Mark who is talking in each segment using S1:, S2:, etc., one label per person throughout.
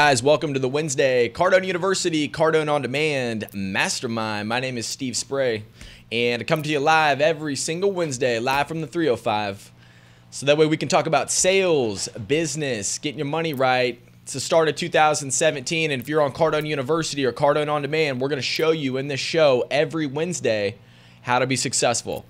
S1: Guys, welcome to the Wednesday Cardone University Cardone on Demand Mastermind. My name is Steve Spray, and I come to you live every single Wednesday, live from the 305. So that way we can talk about sales, business, getting your money right. It's the start of 2017, and if you're on Cardone University or Cardone on Demand, we're going to show you in this show every Wednesday how to be successful.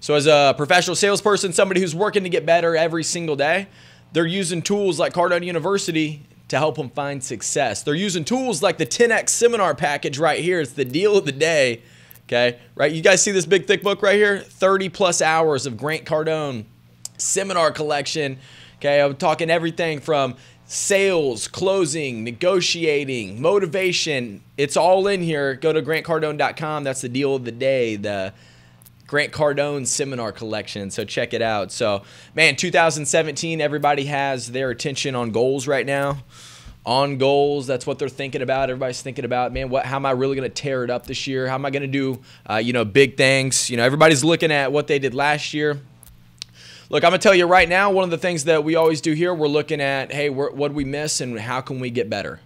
S1: So, as a professional salesperson, somebody who's working to get better every single day, they're using tools like Cardone University to help them find success. They're using tools like the 10x seminar package right here. It's the deal of the day. Okay, right? You guys see this big thick book right here? 30 plus hours of Grant Cardone seminar collection. Okay, I'm talking everything from sales, closing, negotiating, motivation. It's all in here. Go to grantcardone.com. That's the deal of the day. The Grant Cardone seminar collection. So check it out. So, man, 2017, everybody has their attention on goals right now. On goals, that's what they're thinking about. Everybody's thinking about, man, what? How am I really going to tear it up this year? How am I going to do, uh, you know, big things? You know, everybody's looking at what they did last year. Look, I'm gonna tell you right now. One of the things that we always do here, we're looking at, hey, what did we miss, and how can we get better?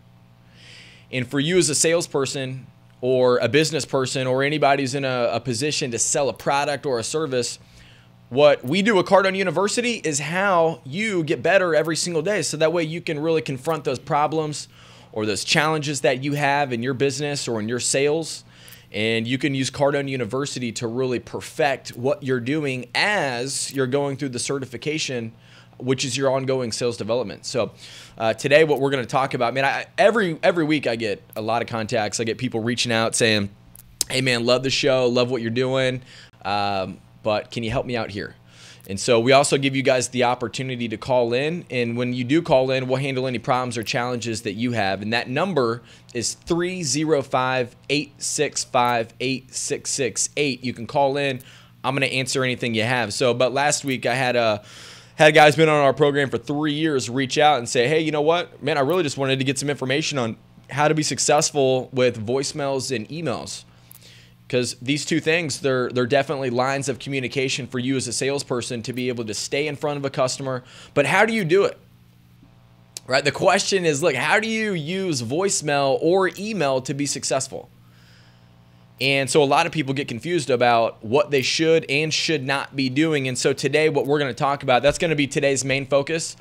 S1: And for you as a salesperson, or a business person or anybody who's in a, a, position to sell a product or a service, what we do at Cardone University is how you get better every single day. So that way you can really confront those problems or those challenges that you have in your business or in your sales. And you can use Cardone University to really perfect what you're doing as you're going through the certification which is your ongoing sales development. So uh, today, what we're going to talk about, man, I, every every week I get a lot of contacts. I get people reaching out saying, "Hey, man, love the show, love what you're doing, um, but can you help me out here?" And so we also give you guys the opportunity to call in. And when you do call in, we'll handle any problems or challenges that you have. And that number is 305 865 8668. You can call in. I'm going to answer anything you have. So, but last week I had a had guys been on our program for three years reach out and say, hey, you know what, man, I really just wanted to get some information on how to be successful with voicemails and emails. Because these two things, they're they're definitely lines of communication for you as a salesperson to be able to stay in front of a customer. But how do you do it? Right? The question is, look, how do you use voicemail or email to be successful? And so a lot of people get confused about what they should and should not be doing. And so today, what we're going to talk about, that's going to be today's main focus.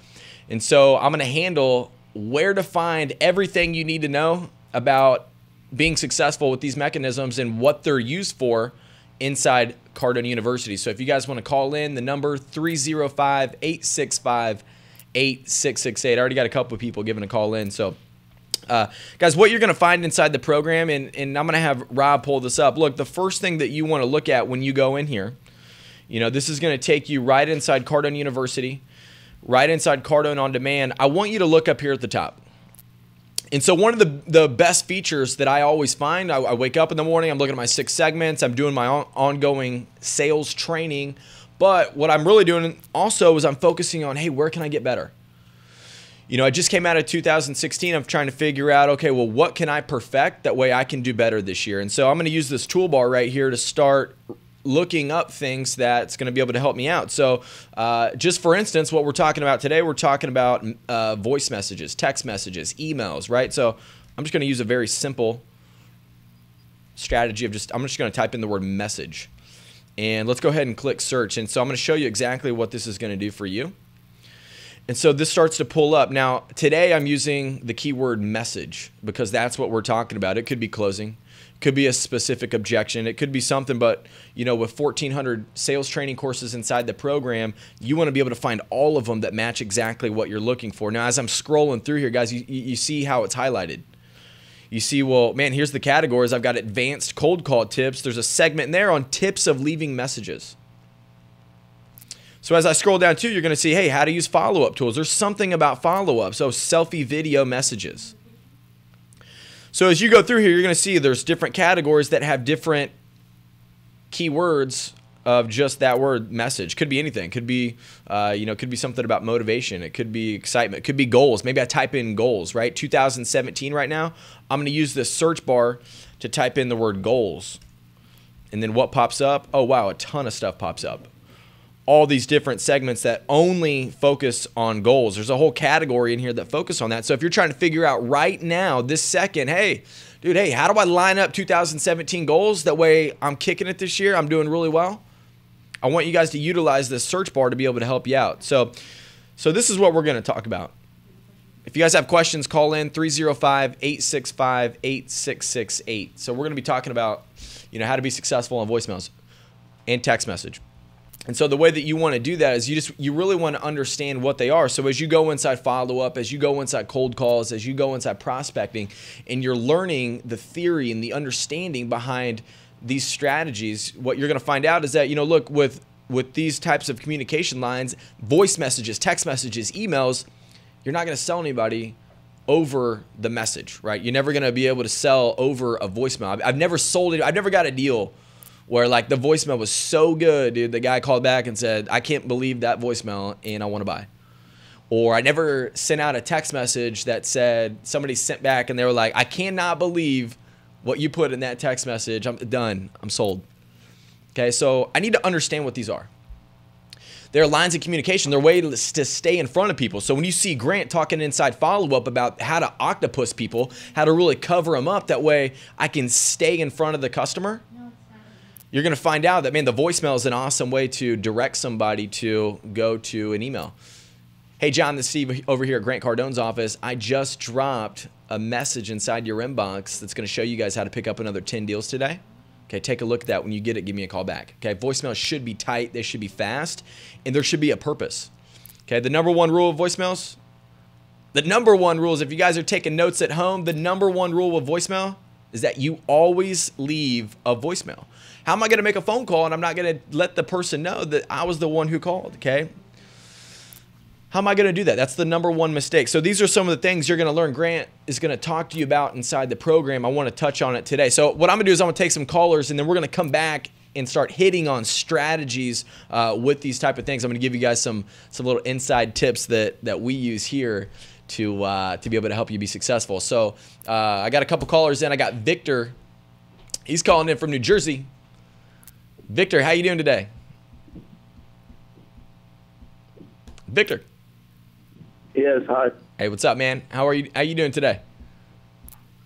S1: And so I'm going to handle where to find everything you need to know about being successful with these mechanisms and what they're used for inside Cardone University. So if you guys want to call in, the number 305 865 8668. I already got a couple of people giving a call in. So uh, guys, what you're going to find inside the program, and, and I'm going to have Rob pull this up. Look, the first thing that you want to look at when you go in here, you know, this is going to take you right inside Cardone University, right inside Cardone On Demand. I want you to look up here at the top. And so one of the, the best features that I always find, I, I wake up in the morning, I'm looking at my six segments, I'm doing my on, ongoing sales training. But what I'm really doing also is I'm focusing on, hey, where can I get better? You know, I just came out of 2016. I'm trying to figure out, okay, well, what can I perfect that way I can do better this year? And so I'm going to use this toolbar right here to start looking up things that's going to be able to help me out. So, uh, just for instance, what we're talking about today, we're talking about uh, voice messages, text messages, emails, right? So, I'm just going to use a very simple strategy of just, I'm just going to type in the word message. And let's go ahead and click search. And so, I'm going to show you exactly what this is going to do for you. And so this starts to pull up. Now, today I'm using the keyword message because that's what we're talking about. It could be closing, could be a specific objection, it could be something, but you know, with 1400 sales training courses inside the program, you want to be able to find all of them that match exactly what you're looking for. Now, as I'm scrolling through here, guys, you, you see how it's highlighted. You see, well, man, here's the categories. I've got advanced cold call tips. There's a segment there on tips of leaving messages. So as I scroll down too, you're going to see, hey, how to use follow-up tools. There's something about follow-up. So selfie video messages. So as you go through here, you're going to see there's different categories that have different keywords of just that word message. Could be anything. Could be, uh, you know, could be something about motivation. It could be excitement. It could be goals. Maybe I type in goals, right? 2017 right now. I'm going to use this search bar to type in the word goals. And then what pops up? Oh, wow, a ton of stuff pops up all these different segments that only focus on goals. There's a whole category in here that focus on that. So if you're trying to figure out right now, this second, hey, dude, hey, how do I line up 2017 goals? That way I'm kicking it this year. I'm doing really well. I want you guys to utilize this search bar to be able to help you out. So, so this is what we're going to talk about. If you guys have questions, call in 305-865-8668. So we're going to be talking about, you know, how to be successful on voicemails and text message. And so the way that you want to do that is you just you really want to understand what they are. So as you go inside follow up, as you go inside cold calls, as you go inside prospecting, and you're learning the theory and the understanding behind these strategies, what you're going to find out is that you know, look with with these types of communication lines, voice messages, text messages, emails, you're not going to sell anybody over the message, right? You're never going to be able to sell over a voicemail. I've never sold it. I've never got a deal where like the voicemail was so good, dude. The guy called back and said, "I can't believe that voicemail, and I want to buy." Or I never sent out a text message that said somebody sent back and they were like, "I cannot believe what you put in that text message. I'm done. I'm sold." Okay, so I need to understand what these are. They're lines of communication. They're ways to stay in front of people. So when you see Grant talking inside follow up about how to octopus people, how to really cover them up, that way I can stay in front of the customer you're going to find out that, man, the voicemail is an awesome way to direct somebody to go to an email. Hey, John, this is Steve over here at Grant Cardone's office. I just dropped a message inside your inbox that's going to show you guys how to pick up another 10 deals today. Okay, take a look at that. When you get it, give me a call back. Okay, voicemails should be tight, they should be fast, and there should be a purpose. Okay, the number one rule of voicemails, the number one rule is if you guys are taking notes at home, the number one rule of voicemail is that you always leave a voicemail. How am I going to make a phone call and I'm not going to let the person know that I was the one who called? Okay. How am I going to do that? That's the number one mistake. So these are some of the things you're going to learn. Grant is going to talk to you about inside the program. I want to touch on it today. So what I'm going to do is I'm going to take some callers and then we're going to come back and start hitting on strategies uh, with these type of things. I'm going to give you guys some some little inside tips that that we use here to uh, to be able to help you be successful. So uh, I got a couple callers in. I got Victor. He's calling in from New Jersey. Victor, how you doing today? Victor.
S2: Yes, hi.
S1: Hey, what's up, man? How are you? How you doing today?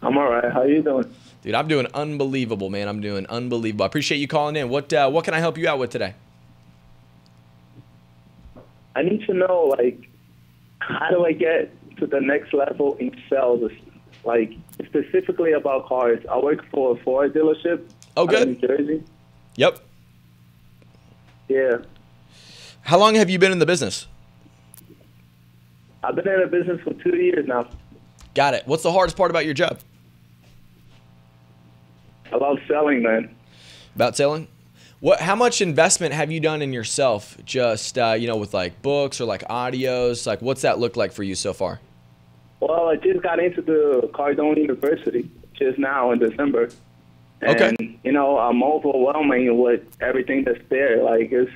S2: I'm all right. How you doing?
S1: Dude, I'm doing unbelievable, man. I'm doing unbelievable. I appreciate you calling in. What uh, what can I help you out with today?
S2: I need to know, like, how do I get to the next level in sales? Like, specifically about cars. I work for a Ford dealership.
S1: Oh, good.
S2: In New Jersey.
S1: Yep.
S2: Yeah.
S1: How long have you been in the business?
S2: I've been in the business for two years now.
S1: Got it. What's the hardest part about your job?
S2: I love selling, man.
S1: About selling? What? How much investment have you done in yourself? Just uh, you know, with like books or like audios. Like, what's that look like for you so far?
S2: Well, I just got into the Cardone University just now in December. And,
S1: okay.
S2: you know, I'm overwhelming with everything that's there. Like it's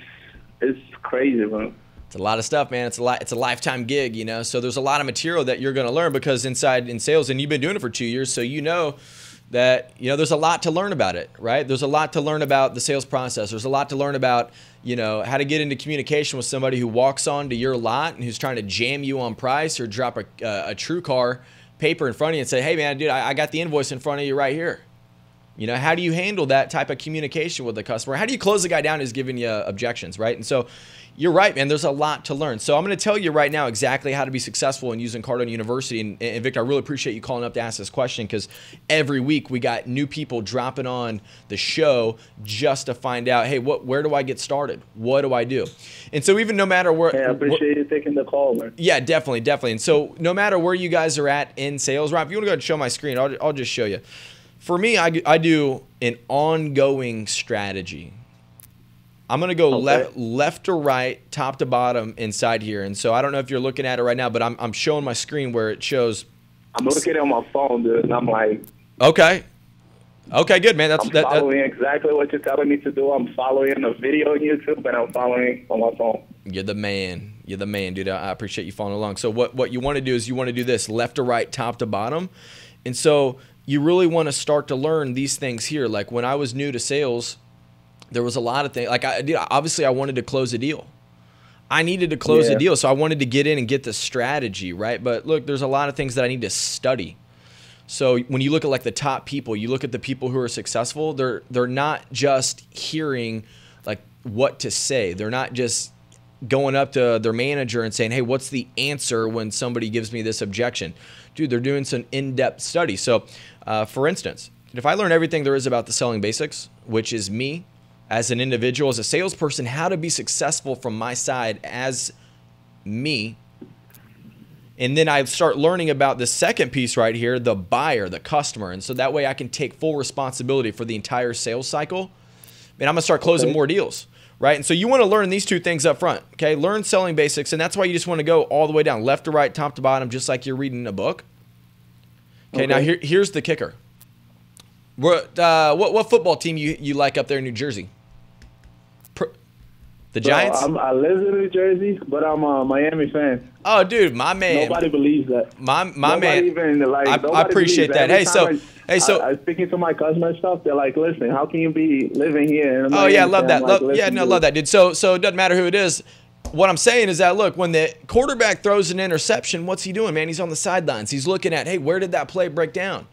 S2: it's crazy, man.
S1: It's a lot of stuff, man. It's a lot. It's a lifetime gig, you know. So there's a lot of material that you're going to learn because inside in sales, and you've been doing it for two years, so you know that you know there's a lot to learn about it, right? There's a lot to learn about the sales process. There's a lot to learn about you know how to get into communication with somebody who walks onto your lot and who's trying to jam you on price or drop a, uh, a TrueCar paper in front of you and say, "Hey, man, dude, I, I got the invoice in front of you right here." You know, how do you handle that type of communication with the customer? How do you close the guy down who's giving you objections, right? And so you're right, man. There's a lot to learn. So I'm going to tell you right now exactly how to be successful in using Cardone University. And, and Victor, I really appreciate you calling up to ask this question because every week we got new people dropping on the show just to find out, hey, what, where do I get started? What do I do? And so even no matter where,
S2: yeah, I appreciate you taking the call, man.
S1: Yeah, definitely, definitely. And so no matter where you guys are at in sales, Rob, if you want to go ahead and show my screen, I'll, I'll just show you for me, I, I do an ongoing strategy. I'm gonna go okay. left left to right, top to bottom inside here. And so I don't know if you're looking at it right now, but I'm I'm showing my screen where it shows.
S2: I'm looking at on my phone, dude, and I'm like.
S1: Okay. Okay, good man. That's
S2: I'm
S1: that,
S2: following that, exactly what you're telling me to do. I'm following a video on YouTube, and I'm following on my phone.
S1: You're the man. You're the man, dude. I appreciate you following along. So what what you want to do is you want to do this left to right, top to bottom, and so you really want to start to learn these things here. Like when I was new to sales, there was a lot of things like I dude, obviously I wanted to close a deal. I needed to close
S2: Yeah.
S1: a deal, so I wanted to get in and get the strategy, right? But look, there's a lot of things that I need to study. So when you look at like the top people, you look at the people who are successful, they're they're not just hearing like what to say. They're not just going up to their manager and saying, "Hey, what's the answer when somebody gives me this objection?" Dude, they're doing some in-depth study. So, uh, for instance, if I learn everything there is about the selling basics, which is me as an individual, as a salesperson, how to be successful from my side as me, and then I start learning about the second piece right here, the buyer, the customer. And so that way I can take full responsibility for the entire sales cycle. And I'm gonna start closing
S2: Okay.
S1: more deals. Right. And so you want to learn these two things up front. Okay. Learn selling basics. And that's why you just want to go all the way down, left to right, top to bottom, just like you're reading a book. Okay. Now here, here's the kicker. What, uh, what what football team you, you like up there in New Jersey? The
S2: So,
S1: Giants?
S2: I'm, I live in New Jersey, but I'm a Miami fan.
S1: oh, dude, my man.
S2: Nobody believes that.
S1: my my
S2: Nobody
S1: man.
S2: Even, like,
S1: I- I appreciate
S2: believes
S1: that. Hey, so-
S2: I,
S1: hey, so-
S2: I, I speaking to my cousin and stuff. They're like, "Listen, how can you be living here?"
S1: Oh yeah, love
S2: "I'm
S1: that.
S2: like,
S1: Love, yeah, no, love that, dude. So so it doesn't matter who it is. What I'm saying is that look, when the quarterback throws an interception, what's he doing, man? He's on the sidelines. He's looking at, hey, where did that play break down?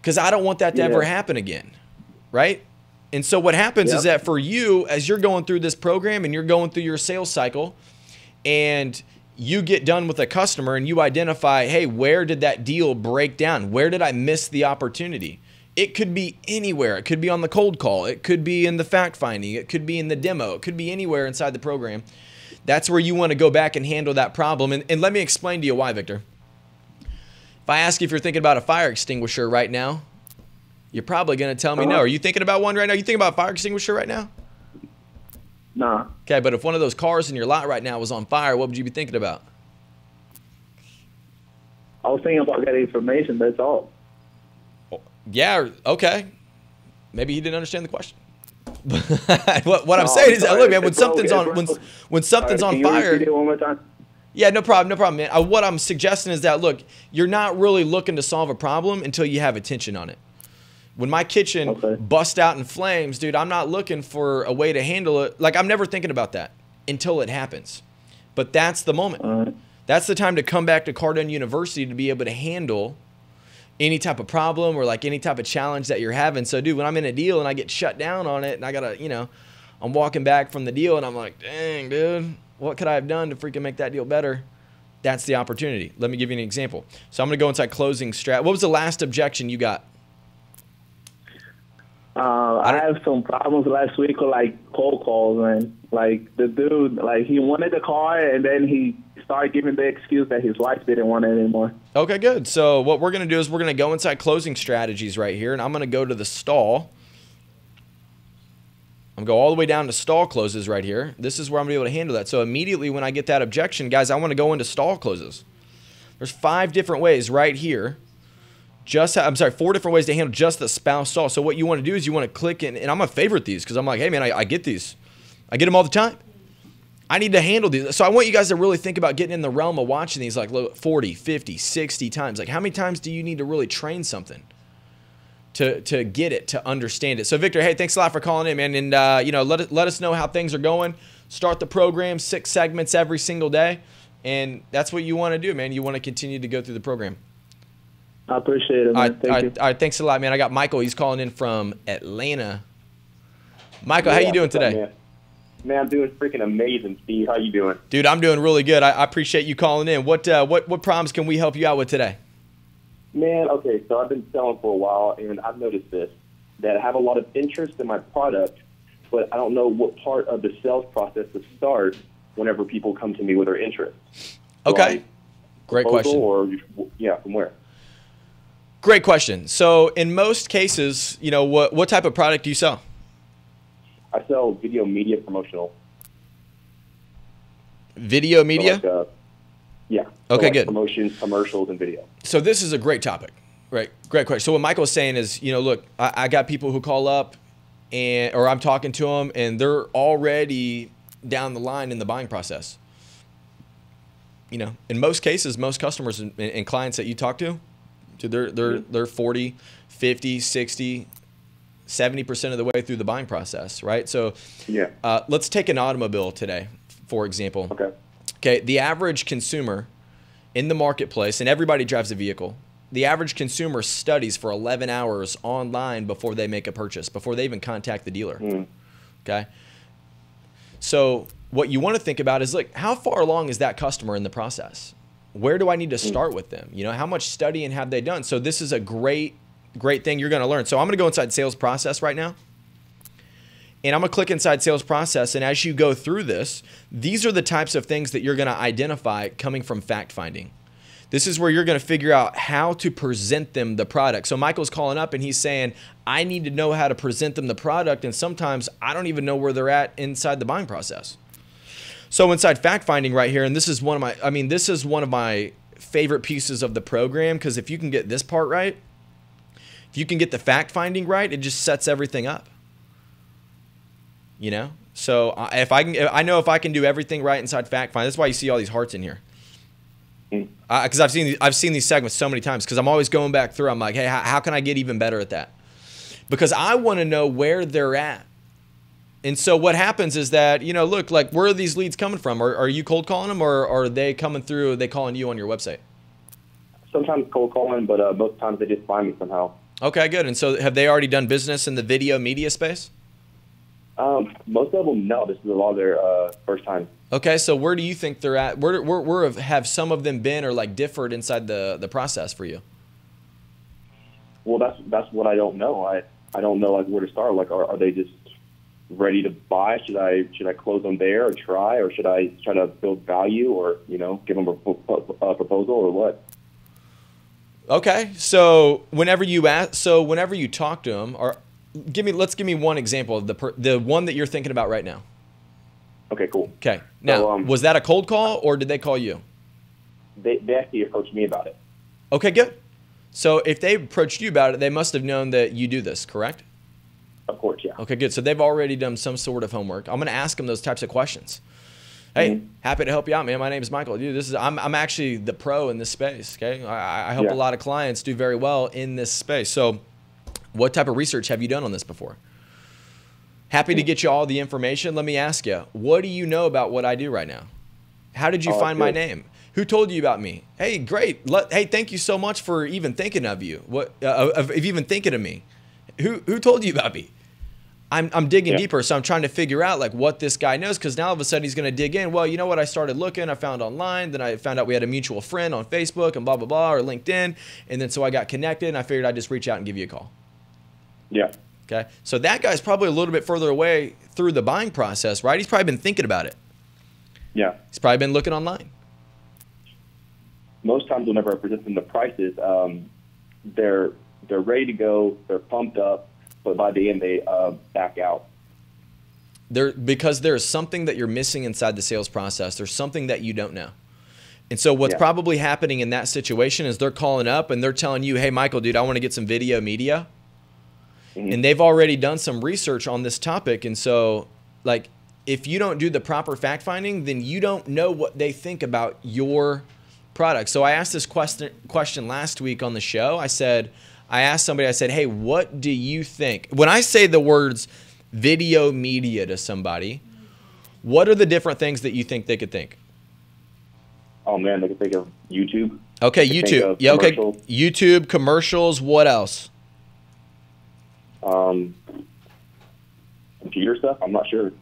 S1: Because I don't want that to
S2: Yeah.
S1: ever happen again, right? And so what happens is that for you, as you're going through this program and you're going through your sales cycle, and you get done with a customer and you identify, hey, where did that deal break down? Where did I miss the opportunity? It could be anywhere. It could be on the cold call. It could be in the fact finding. It could be in the demo. It could be anywhere inside the program. That's where you want to go back and handle that problem. And, and let me explain to you why, Victor. If I ask you if you're thinking about a fire extinguisher right now, you're probably going to tell me no.
S2: Uh-huh.
S1: Are you thinking about one right now? You thinking about a fire extinguisher right now?
S2: Nah,
S1: Okay, but if one of those cars in your lot right now was on fire, what would you be thinking about?
S2: I was thinking about getting information. That's all.
S1: Yeah, okay. Maybe he didn't understand the question. what what I'm saying is, that,
S2: sorry,
S1: look, man, when
S2: it broke,
S1: something's on when when something's on
S2: right, you
S1: fire,
S2: repeat it one more time?
S1: yeah, no problem, no problem, man. Uh, what I'm suggesting is that look, you're not really looking to solve a problem until you have attention on it. When my kitchen
S2: Okay.
S1: busts out in flames, dude, I'm not looking for a way to handle it. Like I'm never thinking about that until it happens. But that's the moment.
S2: Right.
S1: That's the time to come back to Cardone University to be able to handle any type of problem or like any type of challenge that you're having. So, dude, when I'm in a deal and I get shut down on it and I gotta, you know, I'm walking back from the deal and I'm like, dang, dude, what could I have done to freaking make that deal better? That's the opportunity. Let me give you an example. So I'm gonna go inside closing strat. What was the last objection you got?
S2: Uh, I have some problems last week with like cold calls, man. Like the dude, like he wanted the car, and then he started giving the excuse that his wife didn't want it anymore.
S1: Okay, good. So what we're gonna do is we're gonna go inside closing strategies right here, and I'm gonna go to the stall. I'm gonna go all the way down to stall closes right here. This is where I'm gonna be able to handle that. So immediately when I get that objection, guys, I want to go into stall closes. There's five different ways right here. Just I'm sorry, four different ways to handle just the spouse stall. So what you want to do is you want to click in, and I'm gonna favorite these because I'm like, hey man, I, I get these, I get them all the time. I need to handle these. So I want you guys to really think about getting in the realm of watching these like look, 40, 50, 60 times. Like how many times do you need to really train something to to get it, to understand it? So Victor, hey, thanks a lot for calling in, man. And uh, you know, let let us know how things are going. Start the program, six segments every single day. And that's what you want to do, man. You want to continue to go through the program.
S2: I appreciate it, man.
S1: All right,
S2: Thank
S1: all
S2: you.
S1: right, all right, thanks a lot, man. I got Michael. He's calling in from Atlanta. Michael, how you doing today?
S3: man? Man, I'm doing freaking amazing, Steve. How you doing?
S1: Dude, I'm doing really good. I, I appreciate you calling in. What uh, what what problems can we help you out with today?
S3: Man, okay, so I've been selling for a while, and I've noticed this that I have a lot of interest in my product, but I don't know what part of the sales process to start whenever people come to me with their interest.
S1: Okay. Great
S3: proposal
S1: question.
S3: Or yeah, from where?
S1: Great question. So, in most cases, you know, what what type of product do you sell?
S3: I sell video media promotional.
S1: Video
S3: So
S1: media.
S3: like, uh, yeah. So
S1: Okay,
S3: like
S1: good.
S3: Promotions, commercials, and video.
S1: So this is a great topic, right? Great question. So what Michael's saying is, you know, look, I, I got people who call up, and or I'm talking to them, and they're already down the line in the buying process. You know, in most cases, most customers and, and clients that you talk to, dude, they're they're they're 40, 50, 60, 70% of the way through the buying process, right? So
S3: Yeah.
S1: uh, let's take an automobile today, for example.
S3: Okay.
S1: Okay, the average consumer in the marketplace, and everybody drives a vehicle. The average consumer studies for 11 hours online before they make a purchase, before they even contact the dealer. Okay. So, what you want to think about is like, how far along is that customer in the process? Where do I need to mm. start with them? You know, how much studying have they done? So, this is a great, great thing you're going to learn. So, I'm going to go inside sales process right now and I'm gonna click inside sales process. And as you go through this, these are the types of things that you're gonna identify coming from fact finding. This is where you're gonna figure out how to present them the product. So Michael's calling up and he's saying, I need to know how to present them the product. And sometimes I don't even know where they're at inside the buying process. So inside fact finding right here, and this is one of my, I mean, this is one of my favorite pieces of the program because if you can get this part right, if you can get the fact finding right, it just sets everything up. You know? So uh, if i can i know if i can do everything right inside fact find that's why you see all these hearts in here. Because i've seen i've seen these segments so many times because i'm always going back through i'm like hey how, how can i get even better at that? Because i want to know where they're at and so what happens is that you know look like where are these leads coming from are, are you cold calling them or, are they coming through are they calling you on your website
S3: Sometimes cold calling, but uh, most times they just find me somehow.
S1: okay good and so have they already done business in the video media space
S3: Um, most of them, no. This is a lot of their uh, first time.
S1: Okay, so where do you think they're at? Where, where, where have, have some of them been or like differed inside the, the process for you?
S3: Well, that's that's what I don't know. I I don't know like where to start. Like, are, are they just ready to buy? Should I should I close them there or try, or should I try to build value, or you know, give them a, a proposal, or what?
S1: Okay, so whenever you ask, so whenever you talk to them, or give me, let's give me one example of the per, the one that you're thinking about right now.
S3: Okay, cool.
S1: Okay, now
S3: So, um,
S1: was that a cold call or did they call you?
S3: They they actually approached me about it.
S1: Okay, good. So if they approached you about it, they must have known that you do this, correct?
S3: Of course, yeah.
S1: Okay, good. So they've already done some sort of homework. I'm going to ask them those types of questions. Hey,
S3: Mhm.
S1: happy to help you out, man. My name is Michael. Dude, this is I'm, I'm actually the pro in this space. Okay, I, I help
S3: Yeah.
S1: a lot of clients do very well in this space. So, what type of research have you done on this before? Happy to get you all the information. Let me ask you, what do you know about what I do right now? How did you
S3: Oh,
S1: find my name? Who told you about me? Hey, great. Let, hey, thank you so much for even thinking of you. What uh, of, of even thinking of me? Who who told you about me? I'm, I'm digging
S3: Yeah.
S1: deeper, so I'm trying to figure out like what this guy knows because now all of a sudden he's going to dig in. Well, you know what? I started looking, I found online, then I found out we had a mutual friend on Facebook and blah blah blah or LinkedIn, and then so I got connected and I figured I'd just reach out and give you a call.
S3: Yeah.
S1: Okay, so that guy's probably a little bit further away through the buying process, right? He's probably been thinking about it.
S3: Yeah.
S1: He's probably been looking online.
S3: Most times, whenever I present them the prices, um, they're they're ready to go. They're pumped up, but by the end, they uh, back out.
S1: there because there's something that you're missing inside the sales process. There's something that you don't know. And so what's
S3: Yeah.
S1: probably happening in that situation is they're calling up and they're telling you, "Hey Michael, dude, I want to get some video media."
S3: Mhm.
S1: And they've already done some research on this topic and so like if you don't do the proper fact finding, then you don't know what they think about your product. So I asked this question question last week on the show. I said I asked somebody I said, "Hey, what do you think?" When I say the words video media to somebody, what are the different things that you think they could think?
S3: Oh man, they could think of YouTube.
S1: Okay, YouTube. Yeah, okay. YouTube commercials, what else?
S3: Um, computer stuff. I'm not sure.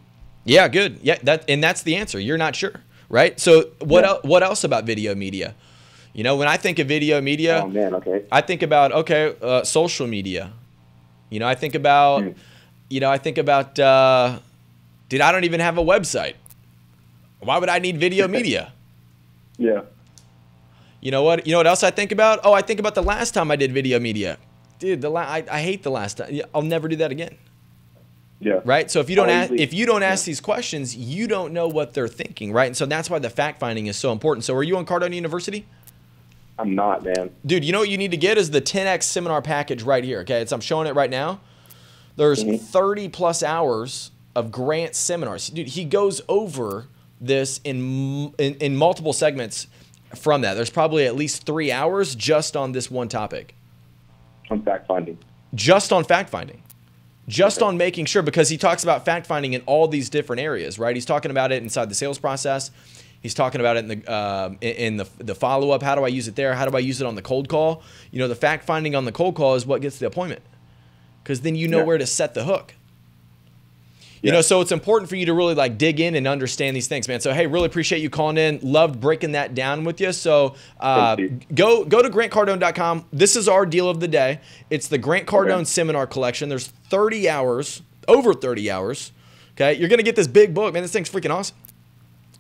S1: Yeah, good. Yeah, that and that's the answer. You're not sure, right? So what
S3: Yeah.
S1: el- what else about video media? You know, when I think of video media,
S3: Oh man, okay.
S1: I think about okay, uh, social media. You know, I think about,
S3: Hmm.
S1: you know, I think about, uh, dude, I don't even have a website. Why would I need video media?
S3: Yeah.
S1: You know what? You know what else I think about? Oh, I think about the last time I did video media. Dude, the la- I, I hate the last time. I'll never do that again.
S3: Yeah.
S1: Right? So if you don't ask, if you don't ask these questions, you don't know what they're thinking, right? And so that's why the fact finding is so important. So are you on Cardone University?
S3: I'm not, man.
S1: Dude, you know what you need to get is the 10x seminar package right here. Okay, it's, I'm showing it right now. There's
S3: Mhm.
S1: 30 plus hours of Grant seminars. Dude, he goes over this in, in in multiple segments from that. There's probably at least three hours just on this one topic,
S3: I'm fact finding.
S1: just on fact finding. just on making sure because he talks about fact finding in all these different areas, right? He's talking about it inside the sales process. He's talking about it in the uh, in the the follow up. How do I use it there? How do I use it on the cold call? You know, the fact finding on the cold call is what gets the appointment, because then you know
S3: Yeah.
S1: where to set the hook. You
S3: Yeah.
S1: know, so it's important for you to really like dig in and understand these things, man. So hey, really appreciate you calling in. Loved breaking that down with you. So uh,
S3: you.
S1: go go to grantcardone.com. This is our deal of the day. It's the Grant Cardone
S3: Okay.
S1: seminar collection. There's 30 hours, over 30 hours. Okay, you're gonna get this big book, man. This thing's freaking awesome.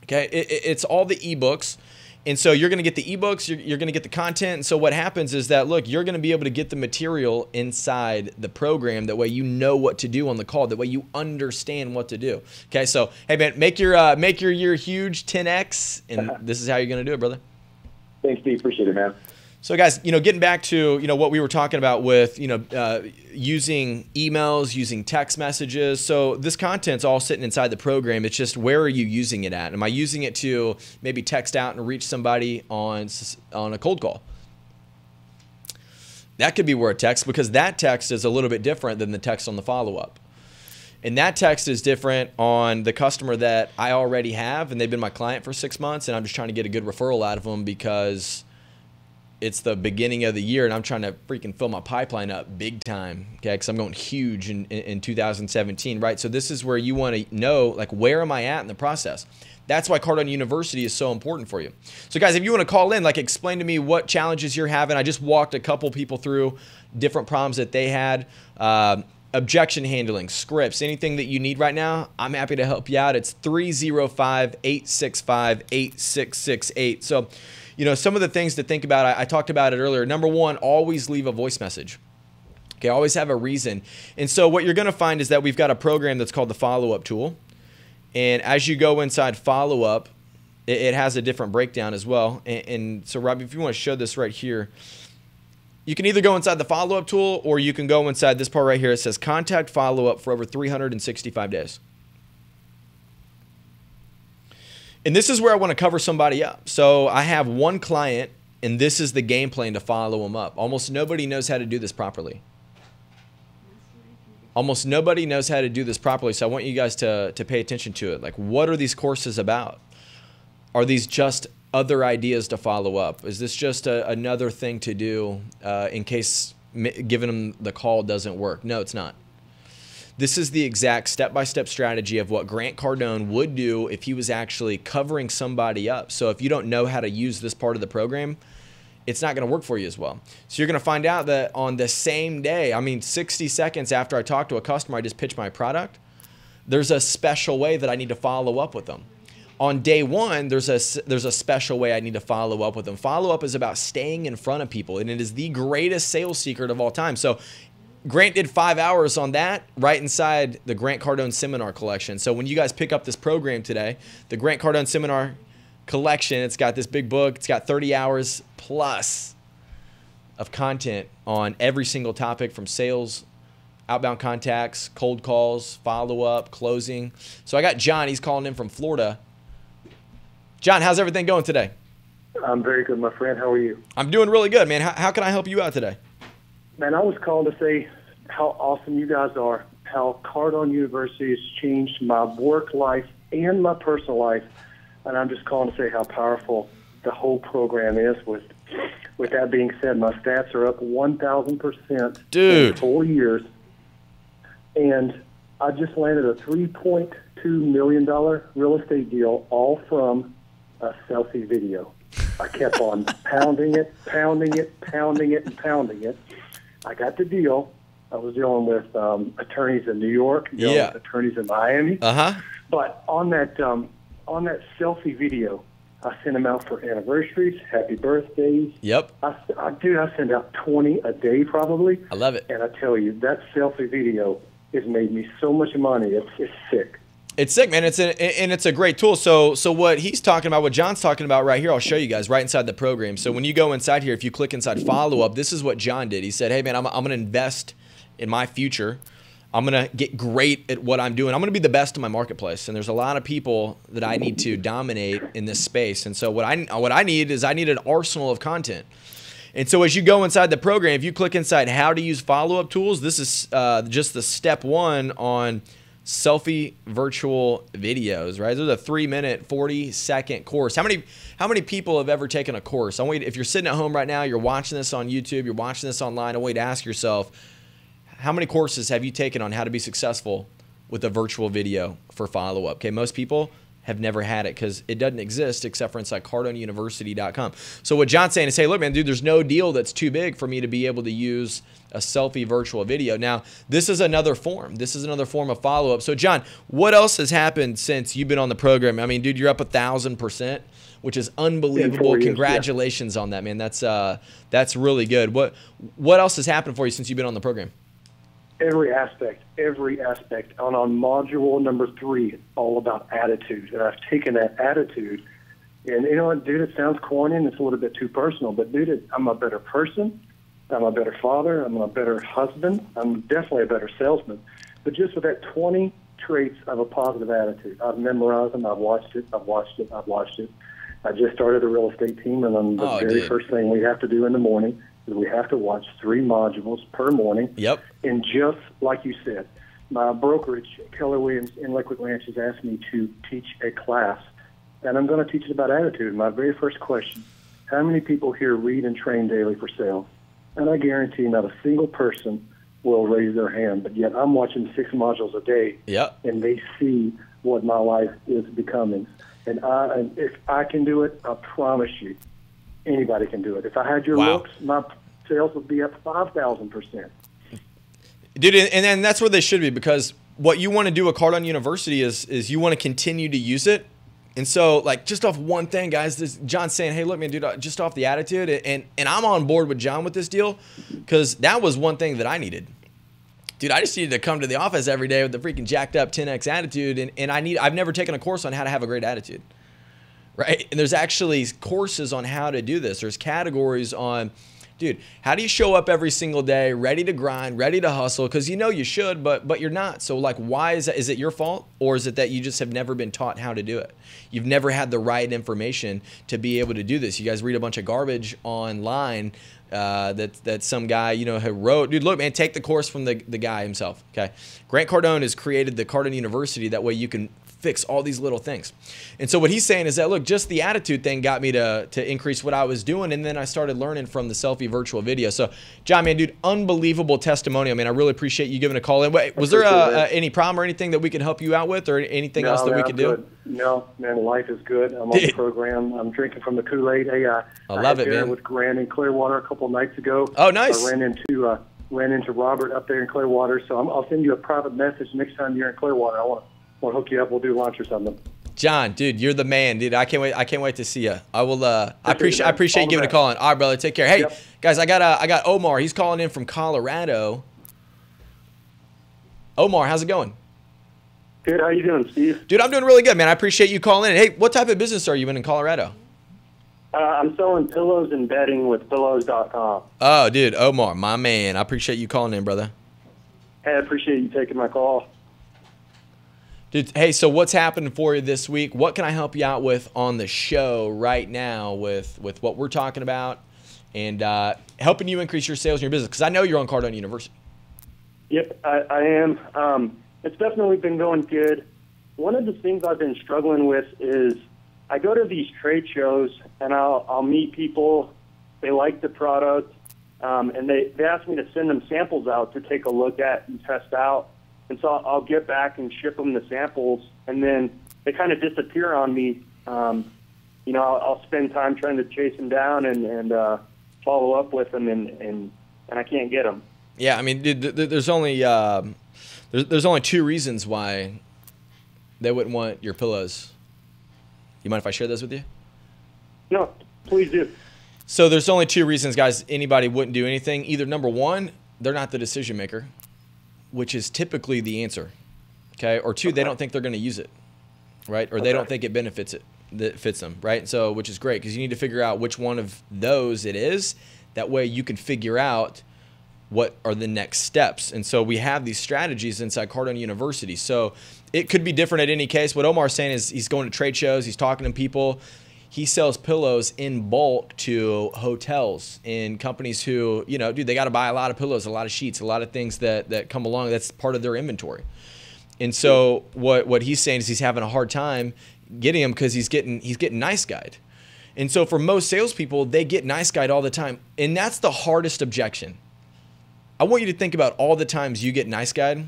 S1: Okay, it, it- it's all the ebooks. And so you're going to get the ebooks, you're, you're going to get the content. And so what happens is that, look, you're going to be able to get the material inside the program. That way you know what to do on the call. That way you understand what to do. Okay, so hey man, make your uh, make your year huge, 10x, and this is how you're going to do it, brother.
S3: Thanks, Steve. Appreciate it, man.
S1: So guys, you know, getting back to you know what we were talking about with you know uh, using emails, using text messages. So this content's all sitting inside the program. It's just where are you using it at? Am I using it to maybe text out and reach somebody on on a cold call? That could be where a text because that text is a little bit different than the text on the follow up. And that text is different on the customer that I already have, and they've been my client for six months, and I'm just trying to get a good referral out of them because it's the beginning of the year and I'm trying to freaking fill my pipeline up big time. Okay. Cause I'm going huge in, in, in 2017. Right. So this is where you want to know, like, where am I at in the process? That's why Cardone University is so important for you. So, guys, if you want to call in, like, explain to me what challenges you're having. I just walked a couple people through different problems that they had. Um, objection handling, scripts, anything that you need right now, I'm happy to help you out. It's 305 865 8668. So, you know, some of the things to think about, I, I talked about it earlier. Number one, always leave a voice message. Okay, always have a reason. And so, what you're going to find is that we've got a program that's called the follow up tool. And as you go inside follow up, it, it has a different breakdown as well. And, and so, Robbie, if you want to show this right here, you can either go inside the follow up tool or you can go inside this part right here. It says contact follow up for over 365 days. And this is where I want to cover somebody up. So I have one client, and this is the game plan to follow them up. Almost nobody knows how to do this properly. Almost nobody knows how to do this properly. So I want you guys to, to pay attention to it. Like, what are these courses about? Are these just other ideas to follow up? Is this just a, another thing to do uh, in case giving them the call doesn't work? No, it's not. This is the exact step by step strategy of what Grant Cardone would do if he was actually covering somebody up. So if you don't know how to use this part of the program, it's not going to work for you as well. So you're going to find out that on the same day, I mean, 60 seconds after I talk to a customer, I just pitch my product, there's a special way that I need to follow up with them. On day one, there's a, there's a special way I need to follow up with them. Follow up is about staying in front of people, and it is the greatest sales secret of all time. So Grant did five hours on that right inside the Grant Cardone Seminar Collection. So when you guys pick up this program today, the Grant Cardone Seminar Collection, it's got this big book. It's got 30 hours plus of content on every single topic from sales, outbound contacts, cold calls, follow up, closing. So I got John. He's calling in from Florida. John, how's everything going today?
S4: I'm very good, my friend. How are you?
S1: I'm doing really good, man. How, how can I help you out today?
S4: Man, I was calling to say how awesome you guys are, how Cardone University has changed my work life and my personal life. And I'm just calling to say how powerful the whole program is. With with that being said, my stats are up 1,000%
S1: Dude.
S4: in four years. And I just landed a $3.2 million real estate deal, all from a selfie video. I kept on pounding it, pounding it, pounding it, and pounding it. I got the deal. I was dealing with um, attorneys in New York, dealing
S1: Yeah.
S4: with attorneys in Miami.
S1: Uh huh.
S4: But on that um, on that selfie video, I sent them out for anniversaries, happy birthdays.
S1: Yep.
S4: I, I dude, I send out twenty a day probably.
S1: I love it.
S4: And I tell you, that selfie video has made me so much money. It's it's sick.
S1: It's sick, man. It's a, and it's a great tool. So, so what he's talking about, what John's talking about right here, I'll show you guys right inside the program. So when you go inside here, if you click inside follow up, this is what John did. He said, "Hey, man, I'm, I'm going to invest in my future. I'm going to get great at what I'm doing. I'm going to be the best in my marketplace. And there's a lot of people that I need to dominate in this space. And so what I what I need is I need an arsenal of content." And so as you go inside the program, if you click inside how to use follow up tools, this is uh, just the step one on selfie virtual videos, right? There's a three minute, 40 second course. How many how many people have ever taken a course? I want if you're sitting at home right now, you're watching this on YouTube, you're watching this online, I want you to ask yourself, how many courses have you taken on how to be successful with a virtual video for follow up? Okay, most people have never had it because it doesn't exist except for inside cardoneuniversity.com. So what John's saying is, hey, look, man, dude, there's no deal that's too big for me to be able to use a selfie virtual video. Now, this is another form. This is another form of follow up. So, John, what else has happened since you've been on the program? I mean, dude, you're up a thousand percent, which is unbelievable.
S4: years,
S1: Congratulations yeah. on that, man. That's uh, that's really good. What what else has happened for you since you've been on the program?
S4: Every aspect, every aspect. And on module number three, it's all about attitude. And I've taken that attitude, and you know what, dude, it sounds corny and it's a little bit too personal, but dude, I'm a better person. I'm a better father. I'm a better husband. I'm definitely a better salesman. But just with that 20 traits of a positive attitude, I've memorized them. I've watched it. I've watched it. I've watched it. I just started a real estate team, and I'm the oh, very dude. first thing we have to do in the morning is we have to watch three modules per morning.
S1: Yep.
S4: And just like you said, my brokerage, Keller Williams in Lakewood Ranch, has asked me to teach a class, and I'm going to teach it about attitude. My very first question How many people here read and train daily for sales? And I guarantee not a single person will raise their hand, but yet I'm watching six modules a day,
S1: yep.
S4: and they see what my life is becoming. And I, and if I can do it, I promise you, anybody can do it. If I had your wow. looks, my sales would be up 5,000%.
S1: Dude, and, and that's where they should be because what you want to do at Cardone University is is you want to continue to use it. And so, like, just off one thing, guys, this John's saying, "Hey, look, man, dude, uh, just off the attitude," and and I'm on board with John with this deal because that was one thing that I needed dude, I just needed to come to the office every day with the freaking jacked up 10x attitude, and, and I need I've never taken a course on how to have a great attitude right? And there's actually courses on how to do this. There's categories on, dude, how do you show up every single day, ready to grind, ready to hustle? Because you know you should, but but you're not. So like, why is that? Is it your fault, or is it that you just have never been taught how to do it? You've never had the right information to be able to do this. You guys read a bunch of garbage online. Uh, that that some guy you know wrote. Dude, look, man, take the course from the the guy himself. Okay, Grant Cardone has created the Cardone University. That way, you can fix all these little things. And so what he's saying is that look, just the attitude thing got me to to increase what I was doing, and then I started learning from the selfie virtual video. So, John, man, dude, unbelievable testimonial. Man, I really appreciate you giving a call in. Wait, was there a, a, any problem or anything that we can help you out with, or anything
S4: no,
S1: else that
S4: man,
S1: we can do?
S4: No, man, life is good. I'm on the program. I'm drinking from the Kool Aid. Hey, uh,
S1: I love
S4: I
S1: it, man.
S4: With Grant in Clearwater a couple nights ago.
S1: Oh, nice.
S4: I ran into. Uh, ran into Robert up there in Clearwater, so i will send you a private message next time you're in Clearwater. I want to we'll hook you up. We'll do lunch or something.
S1: John, dude, you're the man, dude. I can't wait. I can't wait to see you. I will. Uh, I appreciate. I appreciate you giving a call in. All right, brother. Take care. Hey, yep. guys, I got. Uh, I got Omar. He's calling in from Colorado. Omar, how's it going?
S5: Good. How you doing, Steve?
S1: Dude, I'm doing really good, man. I appreciate you calling in. Hey, what type of business are you in in Colorado?
S5: Uh, I'm selling pillows and bedding with pillows.com.
S1: Oh, dude, Omar, my man. I appreciate you calling in, brother.
S5: Hey, I appreciate you taking my call.
S1: Dude, hey, so what's happening for you this week? What can I help you out with on the show right now with with what we're talking about and uh, helping you increase your sales in your business? Because I know you're on Cardone University.
S5: Yep, I, I am. Um, it's definitely been going good. One of the things I've been struggling with is I go to these trade shows and I'll I'll meet people. They like the product, um, and they they ask me to send them samples out to take a look at and test out and so I'll, get back and ship them the samples, and then they kind of disappear on me. Um, you know, I'll, I'll spend time trying to chase them down and and uh, follow up with them, and and and I can't get them.
S1: Yeah, I mean, dude, there's only uh, there's there's only two reasons why they wouldn't want your pillows. You mind if I share those with you?
S5: No, please do.
S1: So there's only two reasons, guys. Anybody wouldn't do anything. Either number one, they're not the decision maker which is typically the answer. Okay. Or two, okay. they don't think they're going to use it, right? Or okay. they don't think it benefits it, that fits them, right? So, which is great because you need to figure out which one of those it is. That way you can figure out what are the next steps. And so we have these strategies inside Cardone University. So it could be different at any case. What Omar's saying is he's going to trade shows, he's talking to people. He sells pillows in bulk to hotels and companies who, you know, dude, they got to buy a lot of pillows, a lot of sheets, a lot of things that that come along. That's part of their inventory. And so what what he's saying is he's having a hard time getting them because he's getting he's getting nice guide. And so for most salespeople, they get nice guide all the time, and that's the hardest objection. I want you to think about all the times you get nice guide,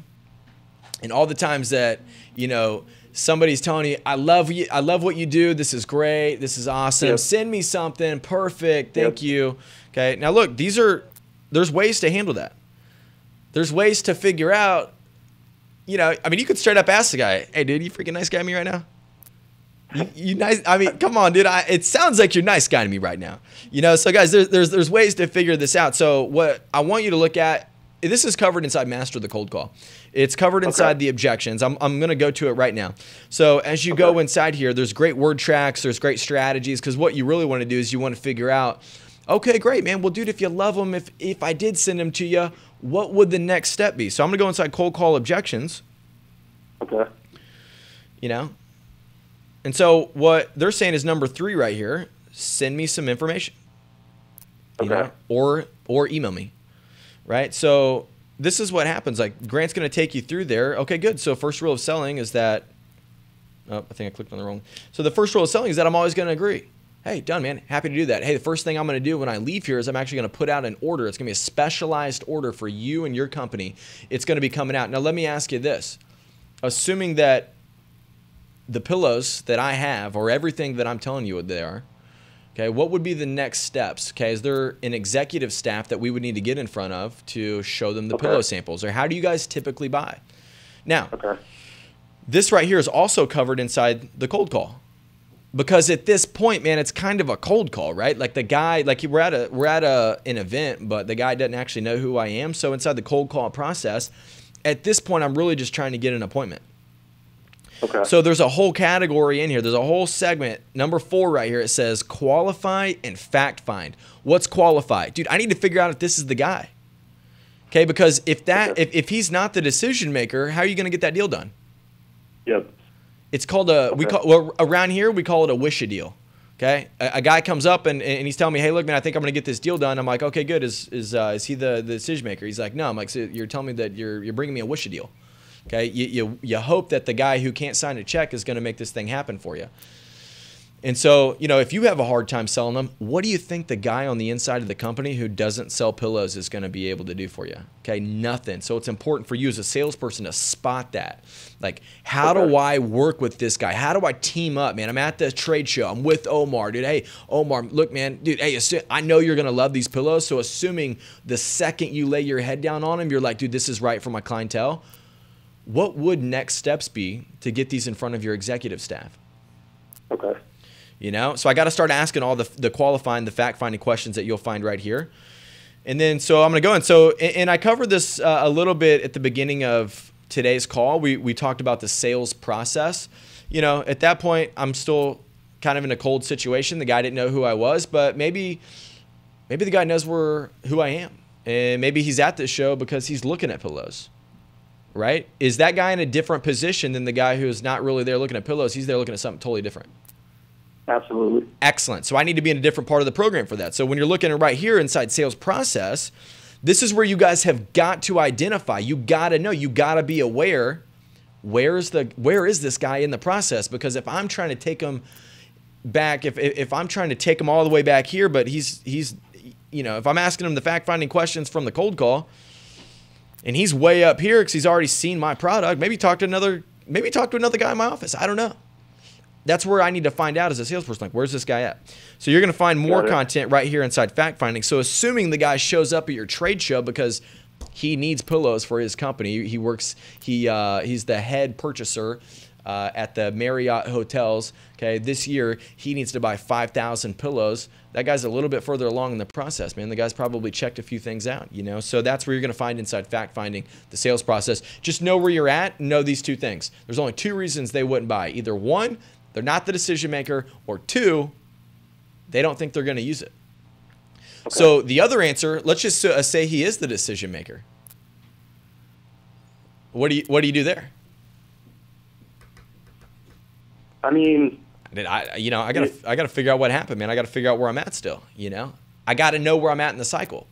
S1: and all the times that you know somebody's telling you, "I love you, I love what you do. This is great. This is awesome.
S3: Yep.
S1: Send me something. Perfect. Thank
S3: Yep.
S1: you." Okay. Now look, these are there's ways to handle that. There's ways to figure out. You know, I mean, you could straight up ask the guy, "Hey, dude, you freaking nice guy to me right now." You, you nice. I mean, come on, dude. I, it sounds like you're nice guy to me right now. You know, so guys, there's there's there's ways to figure this out. So what I want you to look at, this is covered inside Master the Cold Call. It's covered inside the objections. I'm I'm gonna go to it right now. So as you go inside here, there's great word tracks. There's great strategies because what you really want to do is you want to figure out. Okay, great, man. Well, dude, if you love them, if if I did send them to you, what would the next step be? So I'm gonna go inside cold call objections
S3: Okay.
S1: you know and so what they're saying is number three right here send me some information you
S3: Okay.
S1: know or or email me right? So this is what happens like grant's going to take you through there. Okay good. So first rule of selling is that oh i think i clicked on the wrong so the first rule of selling is that i'm always going to agree. Hey done man. Happy to do that. Hey the first thing i'm going to do when i leave here is i'm actually going to put out an order. It's going to be a specialized order for you and your company. It's going to be coming out. Now let me ask you this. Assuming that the pillows that I have or everything that I'm telling you what they are, okay, what would be the next steps? Okay, is there an executive staff that we would need to get in front of to show them the
S3: Okay.
S1: pillow samples? Or how do you guys typically buy? Now,
S3: Okay.
S1: this right here is also covered inside the cold call. Because at this point, man, it's kind of a cold call, right? Like the guy, like we're at a we're at a an event, but the guy doesn't actually know who I am. So inside the cold call process, at this point, I'm really just trying to get an appointment.
S3: Okay.
S1: So there's a whole category in here. There's a whole segment, number four right here. It says qualify and fact find. What's qualify? Dude, I need to figure out if this is the guy. Okay, because if that
S3: Okay.
S1: if, if he's not the decision maker, how are you gonna get that deal done?
S3: yep.
S1: It's called a we call well, around here we call it a wish a deal. Okay, a, a guy comes up and, and he's telling me, "Hey, look, man, I think I'm gonna get this deal done." I'm like, "Okay, good. Is is uh, is he the, the decision maker?" He's like, "No." I'm like, so "You're telling me that you're you're bringing me a wish a deal." Okay, you, you you hope that the guy who can't sign a check is gonna make this thing happen for you. And so, you know, if you have a hard time selling them, what do you think the guy on the inside of the company who doesn't sell pillows is going to be able to do for you? Okay, nothing. So it's important for you as a salesperson to spot that. Like, how do I work with this guy? How do I team up, man? I'm at the trade show. I'm with Omar, dude. Hey, Omar, look, man, dude. Hey, I know you're going to love these pillows. So assuming the second you lay your head down on them, you're like, dude, this is right for my clientele. What would next steps be to get these in front of your executive staff?
S3: Okay.
S1: you know so i got to start asking all the, the qualifying the fact finding questions that you'll find right here. And then so i'm going to go in. So and, and i covered this uh, a little bit at the beginning of today's call. We, we talked about the sales process. You know at that point i'm still kind of in a cold situation. The guy didn't know who i was but maybe maybe the guy knows where who i am. And maybe he's at this show because he's looking at pillows right is that guy in a different position than the guy who's not really there looking at pillows he's there looking at something totally different
S3: Absolutely.
S1: Excellent. So I need to be in a different part of the program for that. So when you're looking at right here inside sales process, this is where you guys have got to identify. You got to know. You got to be aware. Where is the where is this guy in the process? Because if I'm trying to take him back, if if I'm trying to take him all the way back here, but he's he's you know if I'm asking him the fact finding questions from the cold call, and he's way up here because he's already seen my product. Maybe talk to another maybe talk to another guy in my office. I don't know that's where I need to find out as a salesperson. Like, where's this guy at? So you're going to find more content right here inside fact finding. So assuming the guy shows up at your trade show because he needs pillows for his company, he works. He uh, he's the head purchaser. Uh, at the Marriott hotels, okay, this year he needs to buy 5,000 pillows. That guy's a little bit further along in the process, man. The guy's probably checked a few things out, you know. So that's where you're going to find inside fact finding the sales process. Just know where you're at. Know these two things. There's only two reasons they wouldn't buy. Either one, they're not the decision maker, or two, they don't think they're going to use it. So the other answer, let's just uh, say he is the decision maker. What do you what do you do there?
S5: I mean,
S1: I, you know, I gotta, I gotta figure out what happened, man. I gotta figure out where I'm at still. You know, I gotta know where I'm at in the cycle.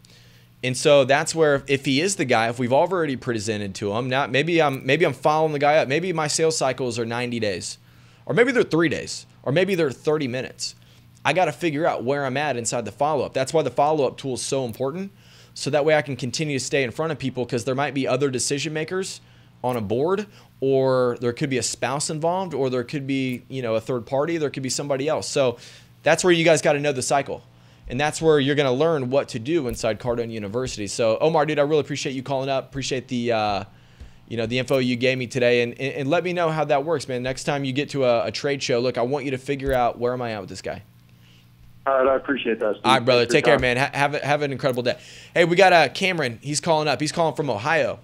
S1: And so that's where if he is the guy, if we've already presented to him, now maybe I'm maybe I'm following the guy up. Maybe my sales cycles are 90 days, or maybe they're three days, or maybe they're 30 minutes. I got to figure out where I'm at inside the follow up. That's why the follow up tool is so important. So that way I can continue to stay in front of people because there might be other decision makers on a board, or there could be a spouse involved, or there could be you know a third party, there could be somebody else. So that's where you guys got to know the cycle. And that's where you're going to learn what to do inside Cardone University. So, Omar, dude, I really appreciate you calling up. Appreciate the, uh, you know, the info you gave me today, and, and, and let me know how that works, man. Next time you get to a, a, trade show, look, I want you to figure out where am I at with this guy.
S5: All right, I appreciate that. Steve.
S1: All right, brother. Take care, man. Ha- have have an incredible day. Hey, we got uh, Cameron. He's calling up. He's calling from Ohio.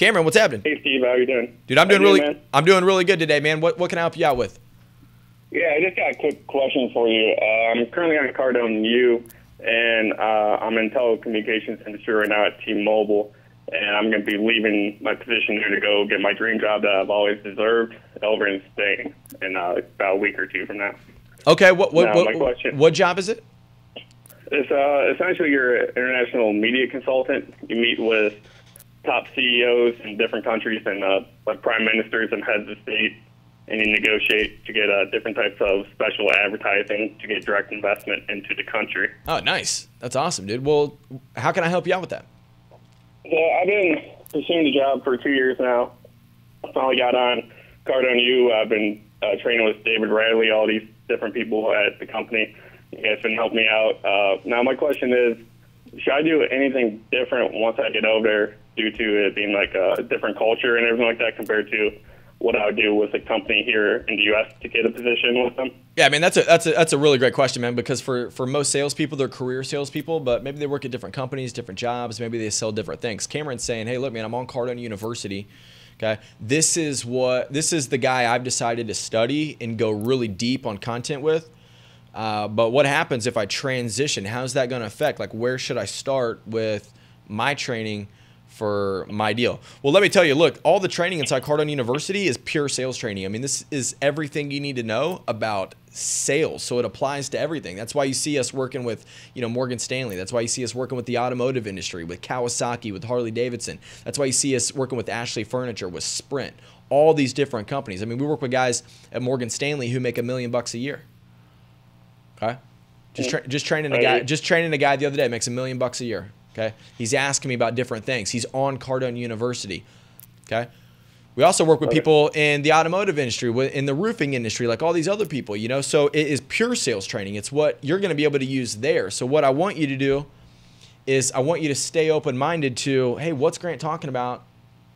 S1: Cameron, what's happening?
S6: Hey, Steve. How you doing?
S1: Dude, I'm doing really. I'm doing really good today, man. What what can I help you out with?
S6: Yeah, I just got a quick question for you. Uh, I'm currently on Cardone U, and uh, I'm in telecommunications industry right now at T-Mobile, and I'm going to be leaving my position here to go get my dream job that I've always deserved over in Spain in uh, about a week or two from now.
S1: Okay, what what now, what, what job is it?
S6: It's uh, essentially you're an international media consultant. You meet with top CEOs in different countries and uh, like prime ministers and heads of state and you negotiate to get uh, different types of special advertising to get direct investment into the country.
S1: Oh, nice. That's awesome, dude. Well, how can I help you out with that?
S6: Well, I've been pursuing the job for two years now. I finally got on Cardone U. I've been uh, training with David Radley, all these different people at the company. You guys been helping me out. Uh, now, my question is, should I do anything different once I get over there due to it being like a different culture and everything like that compared to what I would do with a company here in the U.S. to get a position with them?
S1: Yeah, I mean that's a that's a that's a really great question, man. Because for for most salespeople, they're career salespeople, but maybe they work at different companies, different jobs. Maybe they sell different things. Cameron's saying, "Hey, look, man, I'm on Cardone University. Okay, this is what this is the guy I've decided to study and go really deep on content with." Uh, but what happens if I transition? How's that going to affect? Like, where should I start with my training? For my deal. Well, let me tell you, look, all the training inside Cardone University is pure sales training. I mean, this is everything you need to know about sales. So it applies to everything. That's why you see us working with, you know, Morgan Stanley. That's why you see us working with the automotive industry, with Kawasaki, with Harley Davidson. That's why you see us working with Ashley Furniture, with Sprint, all these different companies. I mean, we work with guys at Morgan Stanley who make a million bucks a year. Okay? Just, mm. tra- just training a guy, just training a guy the other day makes a million bucks a year. Okay. He's asking me about different things. He's on Cardone University. Okay. We also work with people in the automotive industry, in the roofing industry, like all these other people, you know. So it is pure sales training. It's what you're going to be able to use there. So what I want you to do is I want you to stay open minded to, hey, what's Grant talking about